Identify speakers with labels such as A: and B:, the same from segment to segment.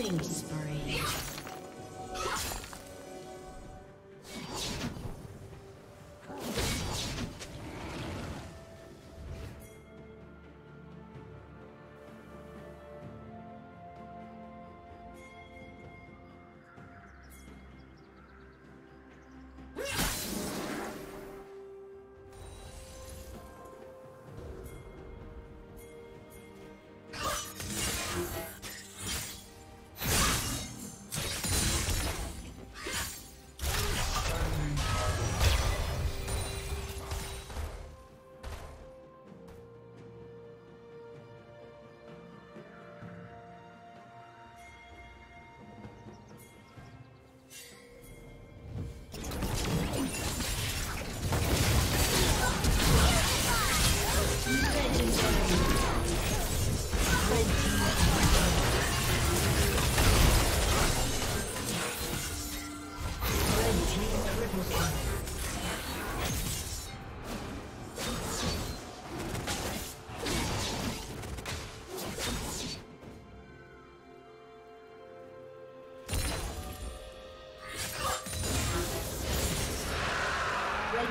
A: Killing spree.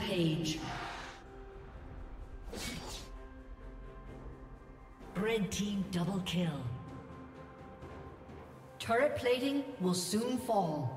A: Rampage. Red team double kill. Turret plating will soon fall.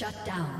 A: Shut down.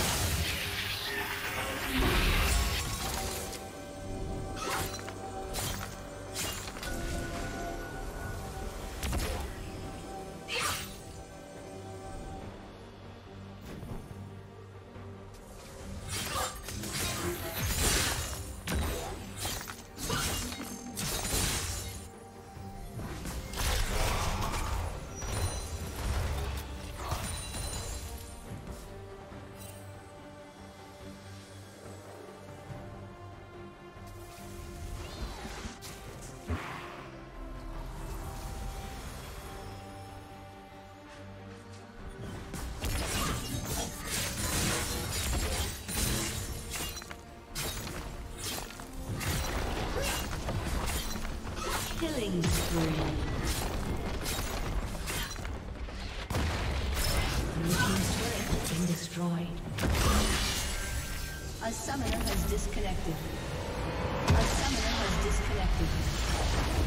A: Killing spree. Destroyed. A summoner has disconnected. A summoner has disconnected.